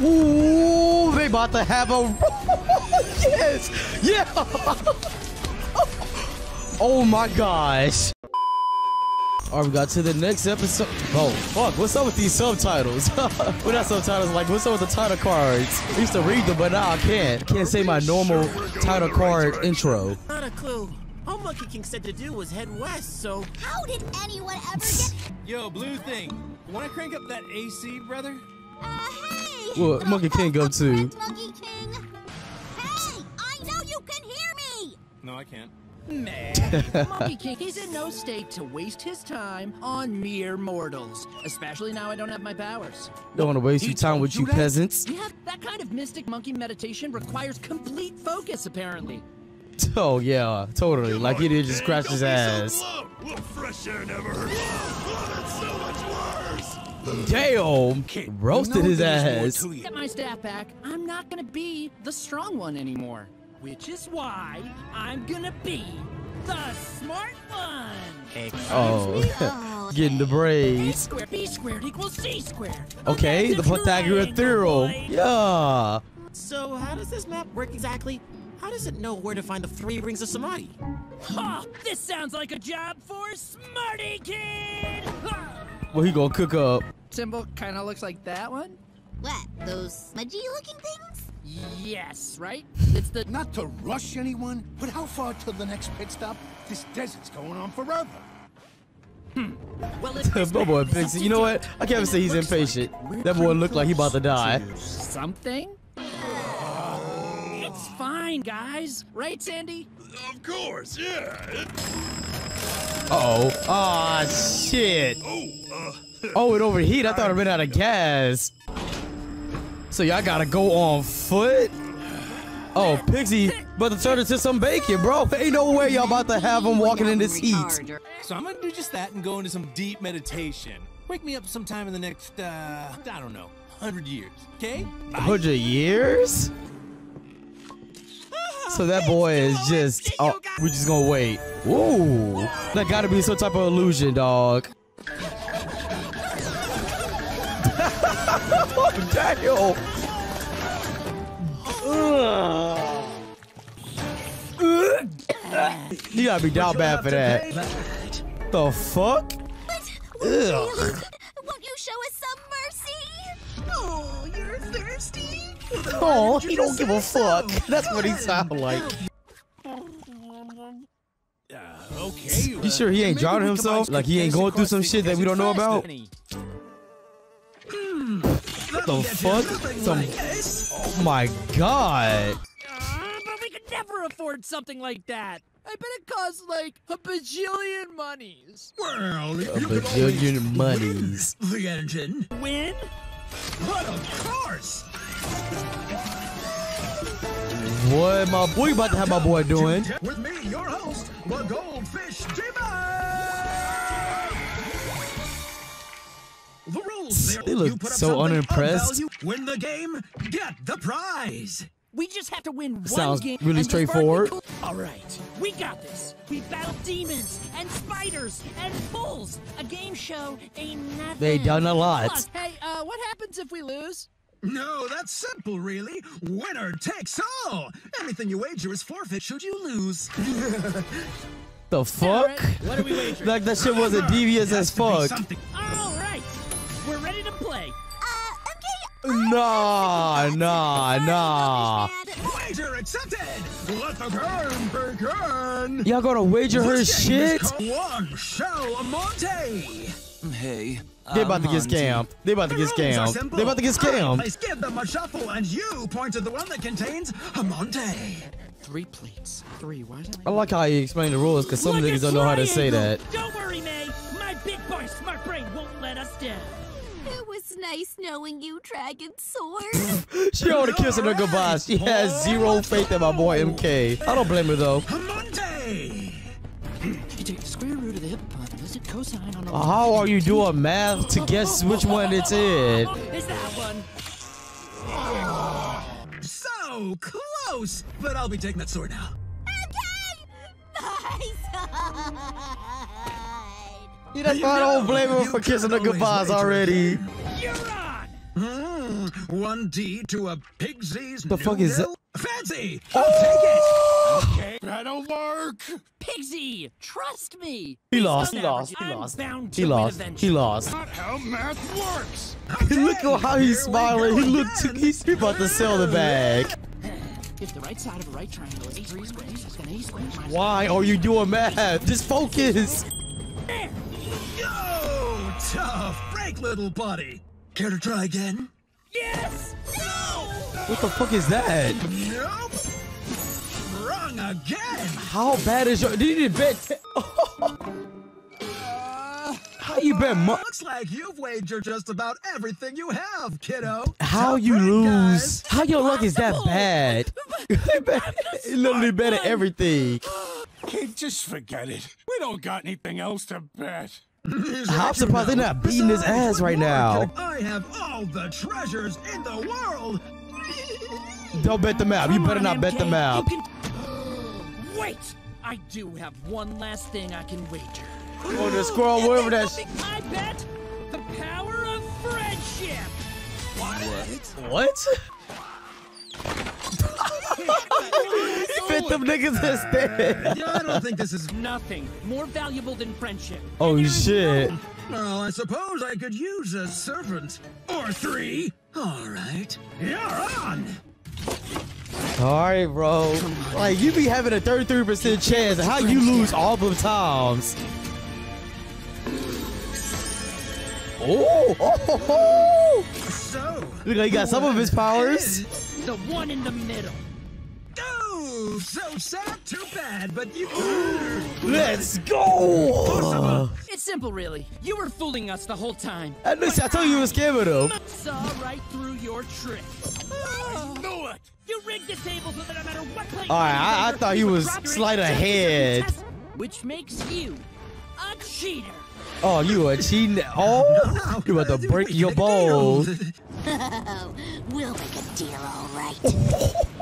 Ooh, they about to have a yes, yeah. oh my gosh. All right, we got to the next episode. Oh, fuck. What's up with these subtitles? well, not subtitles. Like, what's up with the title cards? I used to read them, but now I can't. Can't say my normal title card intro. Not a clue. All Monkey King said to do was head west, so... How did anyone ever get... Yo, Blue Thing, wanna crank up that AC, brother? Uh, hey! Well, Monkey King go too. Monkey King! Hey! I know you can hear me! No, I can't. Man, Monkey King, he's in no state to waste his time on mere mortals. Especially now I don't have my powers. Don't want to waste your time with you peasants. Yeah, that kind of mystic monkey meditation requires complete focus, apparently. Oh, yeah, totally. Like he did just scratch his ass. fresh air never hurt. so much worse. Damn! Roasted his ass. Get my staff back. I'm not gonna be the strong one anymore. Which is why I'm gonna be the smart one. Oh, getting the A braids. squared B squared equals C squared. Okay, the Pythagorean theorem. Yeah. So how does this map work exactly? How does it know where to find the three rings of Samadhi? Ha! This sounds like a job for Smarty Kid! Ha! Well, he gonna cook up. Symbol kind of looks like that one? What, those smudgy looking things? Yes, right? It's the Not to rush anyone, but how far till the next pit stop? This desert's going on forever. Hmm. well. If this That boy Pigsy. You know what? I can't even say he's impatient. That boy looked like he about to die. something. It's fine, guys. Right, Sandy? Of course, yeah. Uh oh. Ah, shit. Oh, it overheat. I thought I ran out of gas. So y'all gotta go on foot? Oh, Pigsy about to turn into some bacon, bro. Ain't no way y'all about to have him walking in this heat. So I'm gonna do just that and go into some deep meditation. Wake me up sometime in the next, uh, I don't know, hundred years. Okay? Hundred years? So that boy is just. Oh, we're just gonna wait. Ooh, that gotta be some type of illusion, dog. Oh, Daniel. You gotta be down bad for that. The fuck? Ugh. Won't you show us some mercy? Oh, you're thirsty? Oh, he don't give a fuck. That's what he sound like. Okay. You sure he ain't drowning himself? Like he ain't going through some shit that we don't know about? What the fuck? Some. Oh my god. Uh, but we could never afford something like that. I bet it costs like a bajillion monies. Well, A bajillion monies. the engine. Win? But of course. What my boy about to have my boy doing? With me, your host, the Goldfish Demon. Rules. They look You put up so unimpressed. Win the game, get the prize. We just have to win one Sounds game. really straightforward. All right, we got this. We battle demons and spiders and bulls. A game show ain't nothing. They done a lot. Plus, hey, uh, what happens if we lose? No, that's simple, really. Winner takes all. Anything you wager is forfeit should you lose. The fuck? What are we wagering? Like that shit wasn't devious as Has to be fuck. something- play. Uh, okay. Nah, nah, nah. Wager accepted. Let the game begin. Y'all gonna wager her This game is shit? called One Shell Monte. Hey, They about to get scammed. They about to get scammed. simple. They about to get scammed. I give them a shuffle, and you point to the one that contains a Monte. Three plates. Three. Why is it? I like how he explained the rules because some Like a niggas don't know how to say that. Don't worry, May. My big boy smart brain won't let us down. It was nice knowing you, Dragon Sword. She already kissing her goodbye. She has zero faith in my boy MK. I don't blame her though. A You take the square root of the hypotenuse and cosine on a uh, How are you doing math to guess which one it's in? Is that one? So close, but I'll be taking that sword now. nice. Yeah, that's why I don't blame her for kissing her goodbyes already. You're. Hmm, one D to a pigsy's The fuck is noodle? Fancy! I'll take it! Okay. That'll work. Pigsy, trust me. He lost. He lost. He lost. He lost. He lost. Not how math works. Look at how he's smiling. He looked. He's about to sell the bag. If the right side of a right triangle is three squares, then a square Why are you doing math? Just focus. Yo! Tough break, little buddy. Care to try again? Yes! No! What the fuck is that? Nope. Wrong again. How bad is your? Did you bet? How you bet? Mo- uh, Looks like you've wagered just about everything you have, kiddo. how Tough you break, lose? guys. How your luck is that bad? You bet- you literally bet at everything. Kid, just forget it. We don't got anything else to bet. He's I'm surprised they're not beating his ass right now. I have all the treasures in the world. Don't bet the map. You better not bet the MK, map. Wait! I do have one last thing I can wager. Oh, the squirrel, wherever that. sh- I bet the power of friendship! What? he bet them niggas instead. Yeah, I don't think this is. Nothing more valuable than friendship. Oh And there is shit. no- Well, I suppose I could use a servant or three. All right, you're on. All right, bro. Like you be having a 33% chance. How you lose all the times? Oh, oh, oh, oh. So, Look like he got some of his powers. The one in the middle. So sad, too bad, but you. Let's go. It's simple, really. You were fooling us the whole time. At least I told you you was scamming him. Saw right through your trick. I Knew it. You rigged the table so that no matter what play. All right, I- I thought he was slight ahead. Which makes you a cheater. Oh, you a cheating? Oh, you about to break your balls. We'll make a deal, all right.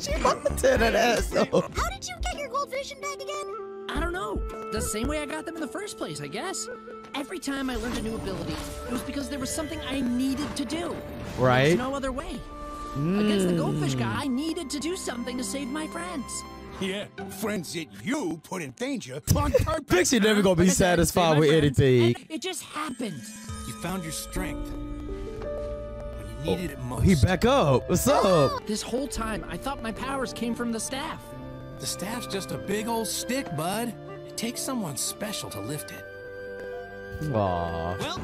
she about to tear that ass up. How did you get your gold vision back again? I don't know. The same way I got them in the first place, I guess. Every time I learned a new ability, it was because there was something I needed to do. Right? There's no other way. Hmm. Against the goldfish guy, I needed to do something to save my friends. Yeah, friends that you put in danger on purpose. Pigsy never gonna be Like I said, satisfied with friends, anything. It just happened. You found your strength when you needed oh. it most. Oh, He back up. What's up? This whole time, I thought my powers came from the staff. The staff's just a big old stick, bud. It takes someone special to lift it. Aw. Well,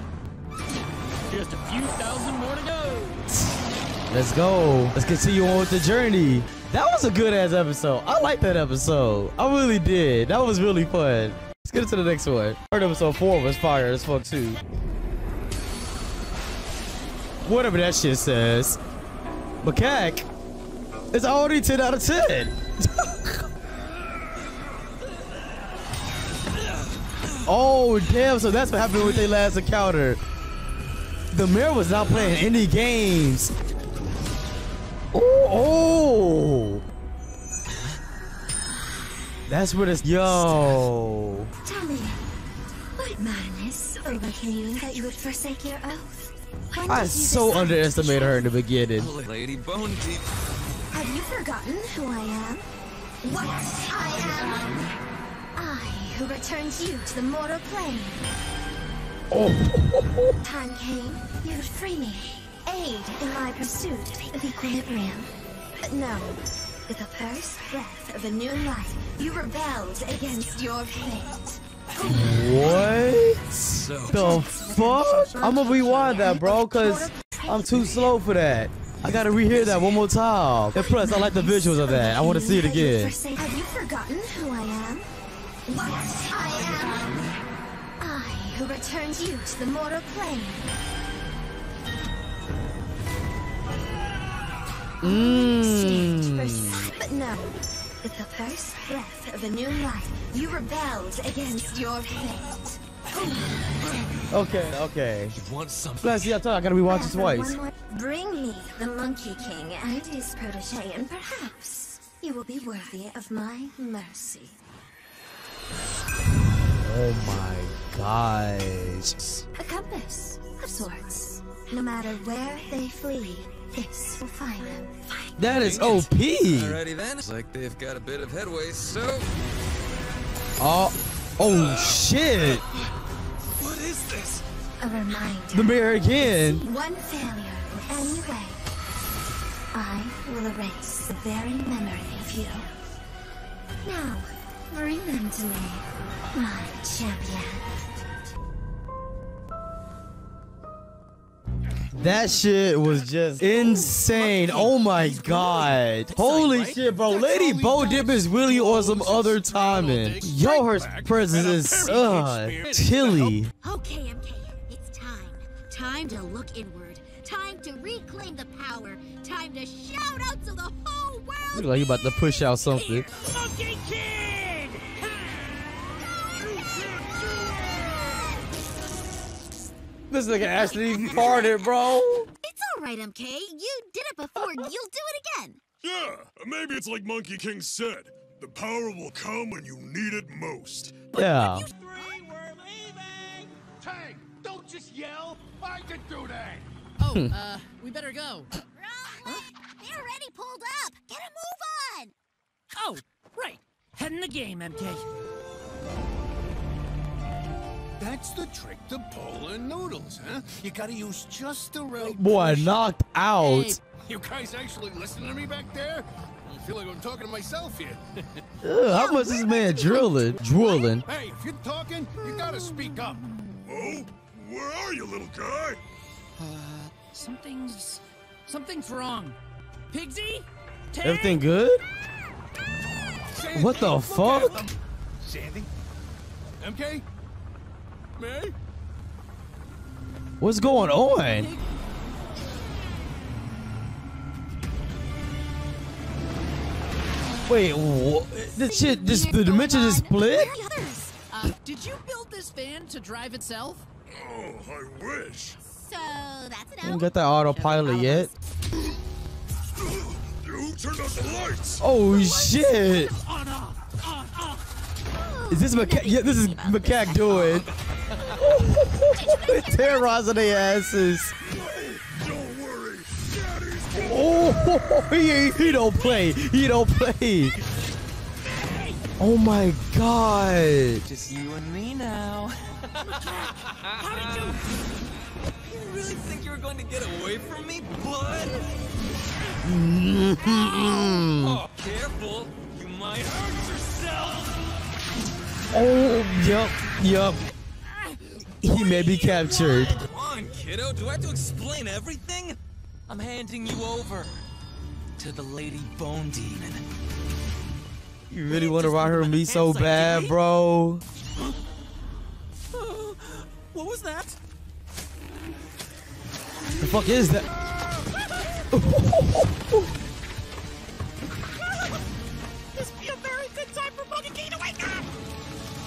just a few thousand more to go. Let's go. Let's continue on with the journey. That was a good ass episode. I like that episode. I really did. That was really fun. Let's get into the next one. Heard episode four was fire as fuck too. Whatever that shit says. Macaque. It's already 10 out of 10. oh, damn. So that's what happened with their last encounter. The mayor was not playing any games. Oh, oh. That's what it's. Yo. Tell me, what madness overcame you that you would forsake your oath? When I so underestimated her in the beginning. Lady Bone Teeth. Have you forgotten who I am? What I am? I who returns you to the mortal plane. Oh. Time came, you would free me, aid in my pursuit of equilibrium. But no, with the first breath of a new life, you rebelled against your fate. What? The fuck? I'm gonna rewind that, bro, cause I'm too slow for that. I gotta rehear that one more time. And plus, I like the visuals of that. I want to see it That you would again. Have you forgotten who I am? What I am? I who returns you to the mortal plane. Mmm. But no, with the first breath of a new life, you rebelled against your fate. Okay, okay. Want something? Plus, yeah, I told you I gotta rewatch it Now for twice. Bring me the Monkey King and his protege, and perhaps you will be worthy of my mercy. Oh my gosh. A compass of sorts. No matter where they flee, this will find them. That is OP. Alrighty then. Looks like they've got a bit of headway, so. Oh, oh shit. What is this? A reminder. The mirror again. One failure in any way. I will erase the very memory of you. Now, bring them to me, my champion. That shit was just insane. Oh my god. Holy shit, bro. Lady Bo Dip is really on some other timing. Yo, her presence is uh chilly. Okay, MK, it's time. Time to look inward. Time to reclaim the power. Time to shout out so the whole world. Look like you about to push out something. This nigga actually farted, bro. It's all right, MK. You did it before. You'll do it again. Yeah, maybe it's like Monkey King said. The power will come when you need it most. Yeah. Tank, don't just yell. I can do that. Oh, uh, we better go. Wrong They're already pulled up. Get a move on. Oh, right. Head in the game, MK. That's the trick to Poland noodles, huh? You gotta use just the right. Boy, knocked out. You guys actually listen to me back there? I feel like I'm talking to myself here. Ugh, how much this man drilling? Drooling. hey, if you're talking, you gotta speak up. Oh, where are you, little guy? Uh, something's... Something's wrong. Pigsy? Tank? Everything good? Sandy, What the fuck? Sandy? MK? May? What's going on? Wait, wha- this shit, this the dimension just split? Where are the others? Uh, did you build this van to drive itself? Oh, I wish. So that's it Haven't out. got that autopilot yet. You turned out the lights. Oh shit! On, off, on, off. Is this macaque? Yeah, this is macaque doing. Terrorizing their asses. Don't worry. Oh, he, he don't play. He don't play. Oh my god. Just you and me now. How did you... You really think you were going to get away from me, bud? Mm. Oh, careful. You might hurt yourself. Oh, yep, yep. He may be captured. Come on, kiddo. Do I have to explain everything? I'm handing you over to the Lady Bone Demon. You really want to ride her me so bad, bro? What was that? The fuck is that? This be a very good time for Monkey King to wake up.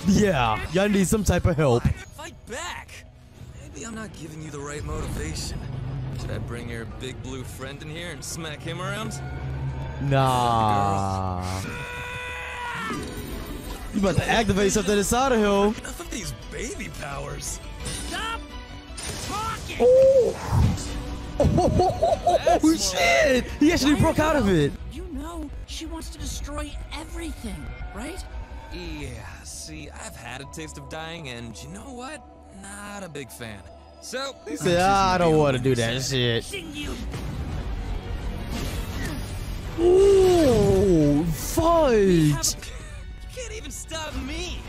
Yeah, y'all need some type of help. Fight back. Maybe I'm not giving you the right motivation. Should I bring your big blue friend in here and smack him around? Nah. You about to activate something inside of him. Enough of these baby powers. Stop talking! Oh, oh shit! He actually broke out of it. You know, she wants to destroy everything, right? Yeah, see, I've had a taste of dying, and you know what? Not a big fan. So, He said, "Ah, I don't want to do that shit. Ooh, fudge. You can't even stop me!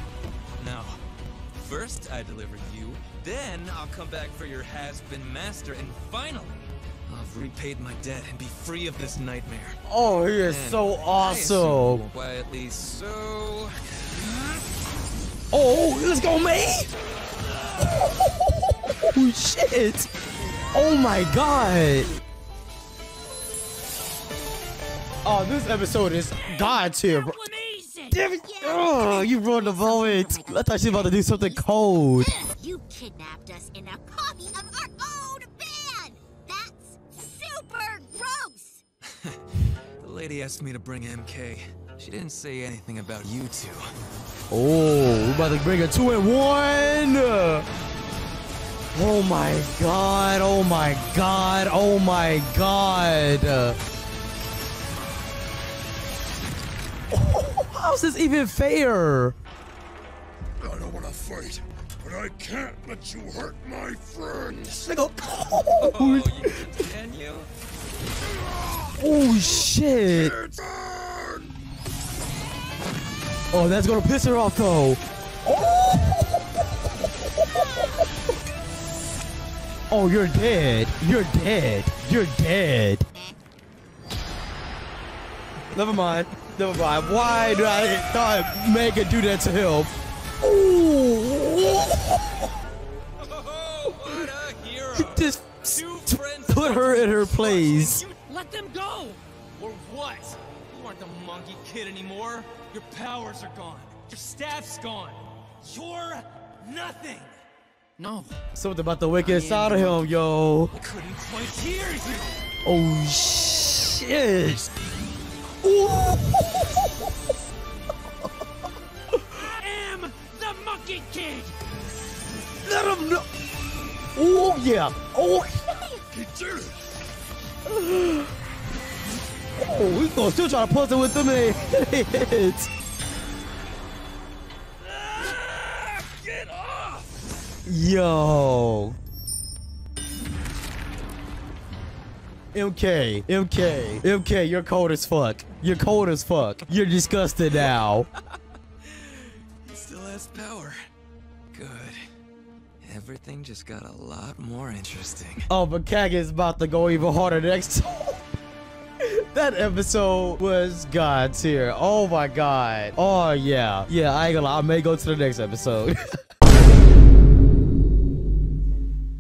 No. First, I deliver you, then I'll come back for your has-been master, and finally, I've repaid my debt and be free of this nightmare. Oh, he is And so awesome. Quietly, so... Oh, let's go, mate. Oh, shit. Oh, my God. Oh, this episode is God tier, bro. Damn it. Oh, you ruined the moment. I thought she was about to do something cold. You kidnapped us in a copy of our own band. That's super gross. The lady asked me to bring MK. She didn't say anything about you two. Oh, we about to bring a two and one. Oh my god, oh my god, oh my god. Uh, how's this even fair? I don't want to fight, but I can't let you hurt my friends. Nigga, Oh, you can you? oh shit. Oh, that's gonna piss her off though. Oh, Oh, you're dead. You're dead. You're dead. Never mind. Never mind. Why do I thought Megan do that to him? Ooh. Oh! Just put her in her place. Let them go! Or what? You aren't the monkey kid anymore. Your powers are gone. Your staff's gone. You're nothing. No. Something about the wicked side of him, yo. I couldn't quite hear you. Oh shit. Ooh. I am the Monkey Kid! Let him know. Oh yeah. Oh. He did it! Oh, we gonna still try to him with them eh? heads. Yo. MK, MK, MK, you're cold as fuck. You're cold as fuck. You're disgusted now. He still has power. Good. Everything just got a lot more interesting. Oh, but Kag is about to go even harder next that episode was God tier. Oh my god. Oh yeah. Yeah, I ain't gonna lie. I may go to the next episode.